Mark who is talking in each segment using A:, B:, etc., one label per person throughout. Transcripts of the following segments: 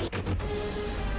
A: うん。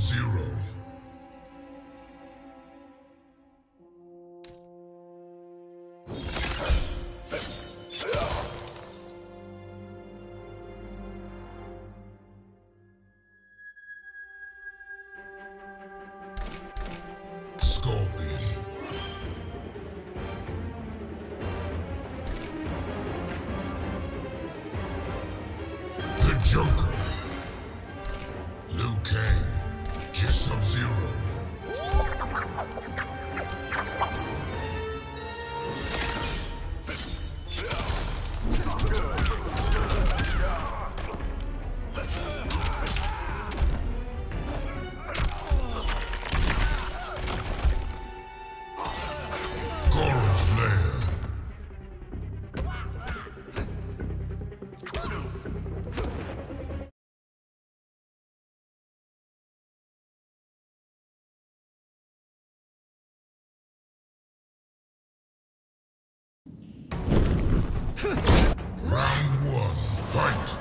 A: Sub-Zero. Scorpion. The Joker. Round one, fight!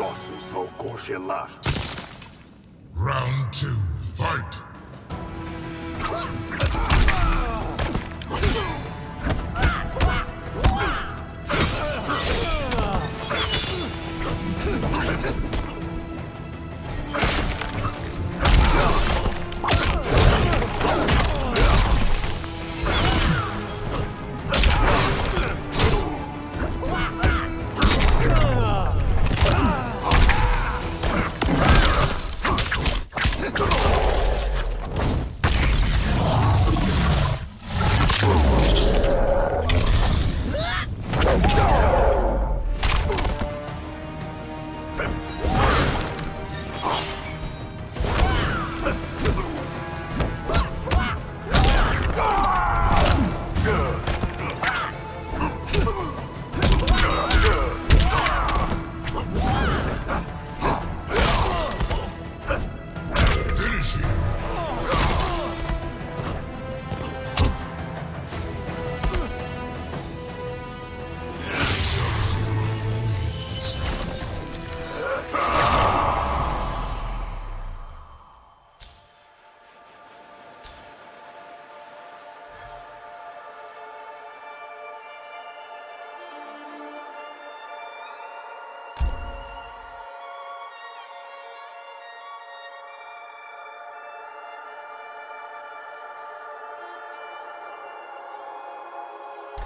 B: Ossos vão congelar.
A: Round two, fight!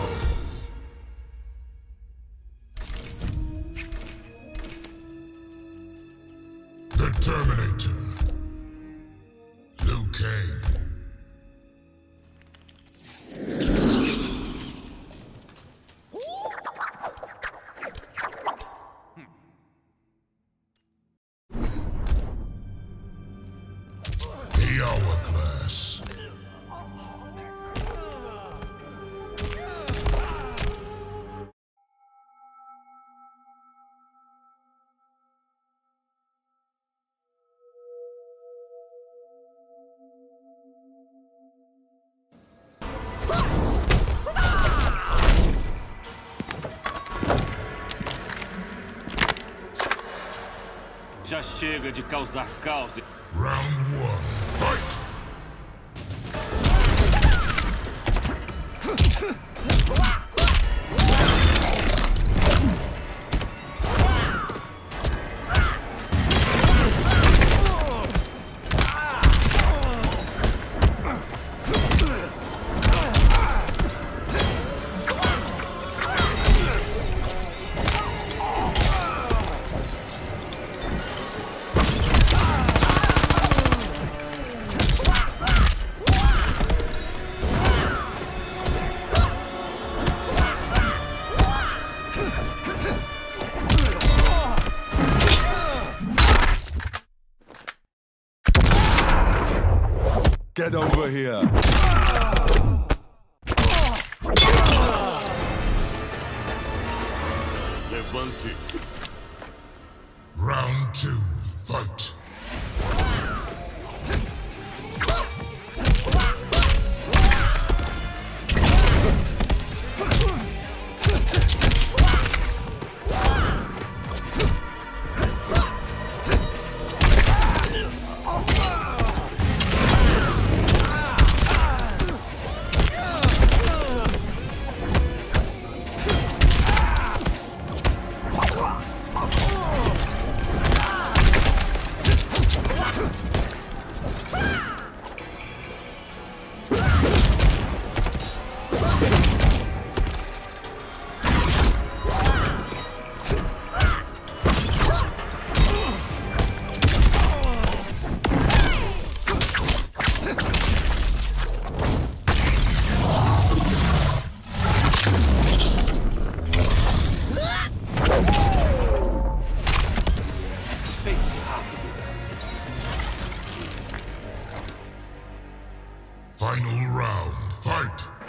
A: Rambo.
C: Já chega de causar caos.
A: Round one.
D: Here.
C: Levante.
A: Round two. Fight! Final round. Fight!